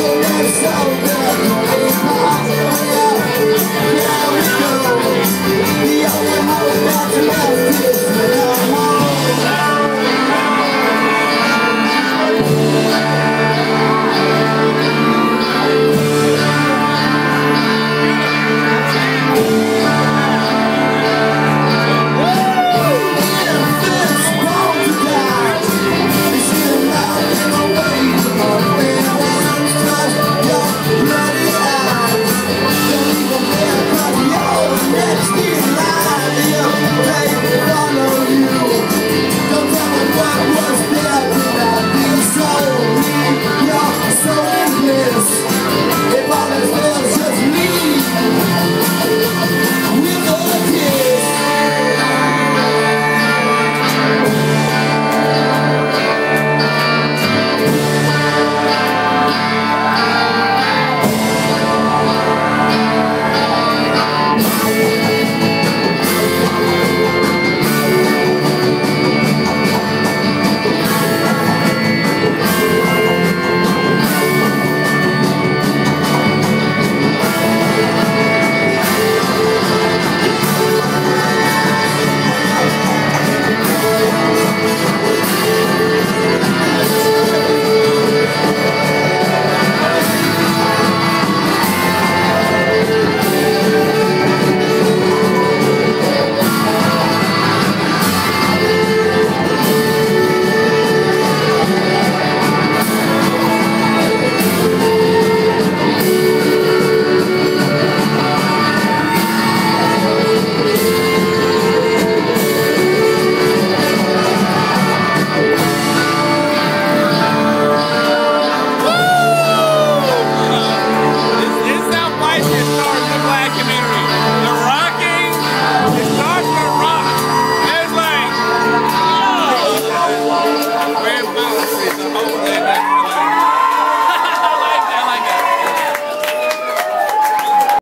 follow